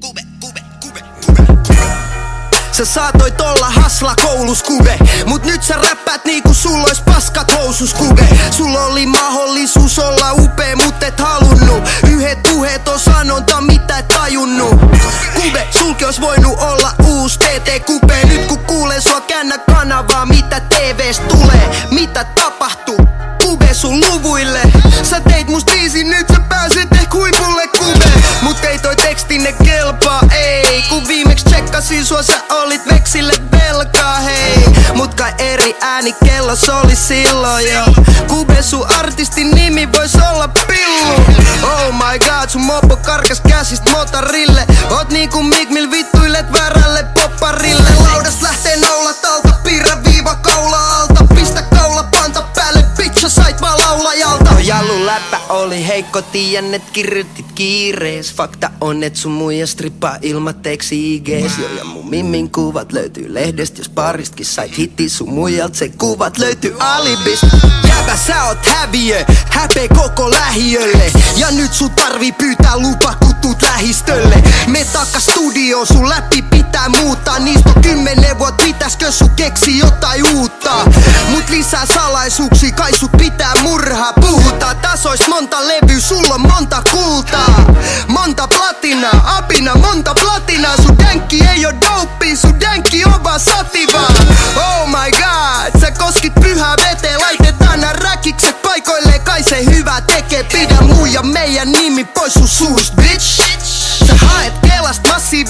kube, kube, kube. Sä saatoit olla hasla koulus kube. Mut nyt sä räppäät niinku sulla ois paskat housus kube. Sulla oli mahdollisuus olla upea mut et halunnut. Yhdet puheet on sanonta mitä et tajunnut. Kube, sulki ois voinut olla uus TT Kube. Nyt kun kuulen sua käännä kanavaa TVs tulee. Mitä tapahtuu? Kube sun luvuille. Sä teit musta biisin, nyt sä pääset ehkä huipulle kube. Mut ei toi tekstinne kelpaa, ei. Kun viimeks tsekkasin sua sä olit veksille velkaa, hei. Mut kai eri ääni kellos oli silloin jo Kube sun artistin nimi vois olla pillu. Oh my god, sun mopo karkas käsist motorille. Oot niinku Mig mil vittuilet Läppä oli heikko, tiedän et kirjoitit kiirees. Fakta on et sun muija strippaa ilmatteeksi IGs Jo ja mun mimmin kuvat löytyy lehdestä Jos paristkin sait hitti. Sun muijalt se kuvat löytyy alibis. Jäbä sä oot häviö, häpe koko lähiölle. Ja nyt sun tarvii pyytää lupa kun tuut lähistölle. Me takka studio, sun läpi pitää muuttaa. Niistä on kymmenen vuotta, pitäiskö sun keksi jotain uutta lisää salaisuuksia, kai sut pitää murhaa. Puhutaan tasois monta levyä, sulla on monta kultaa. Monta platinaa, apina monta platinaa. Sun dänkki ei oo dope, sun dänkki on vaan sativa. Oh my god, sä koskit pyhää veteen. Laitetaan nää räkikset paikoilleen, kai se hyvä tekee. Pidä muu ja meidän nimi pois sun suust, bitch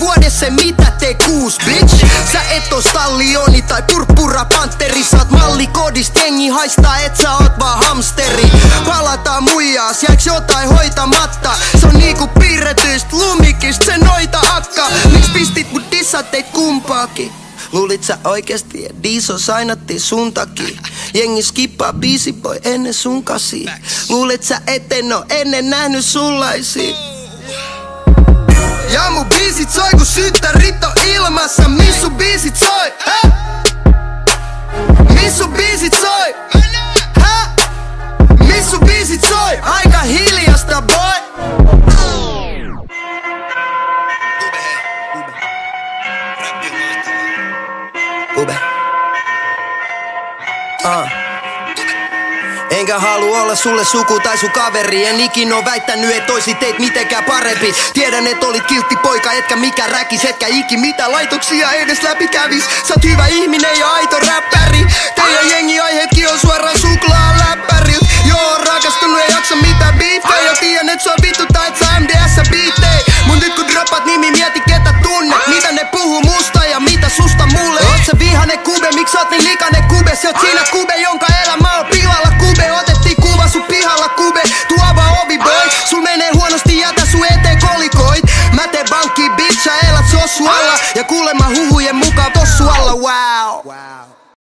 vuodessa mitä tee kuus bitch? Sä et oo stallioni tai purppura panteri. Sä oot mallikodist jengi haistaa et sä oot vaan hamsteri. Palataan muijaas jääks jotain hoitamatta. Se on niinku piirretyist lumikist se noita akka. Miks pistit mut dissat teit kumpaakin? Luulit sä oikeesti, että Diso sainattiin sun takia? Jengi skippaa biisi boy ennen sun kasi. Luulet sä etten oo ennen nähnyt sunlaisia biisit soi kun syttärit on ilmassa Miss sun biisit soi? Hä? Miss sun biisit soi? Hä? Miss sun biisit soi? Aika hiljasta boy uh. Enkä halua olla sulle suku tai sun kaveri. En ikin oo väittänyt et oisit teit mitenkään parempi. Tiedän et olit kiltti poika etkä mikä räkis Etkä iki mitä laitoksia edes läpi kävis. Sä oot hyvä ihminen ja aito räppäri kube, se oot siinä kube, jonka elämä on pilalla. Kube, otettiin kuva sun pihalla. Kube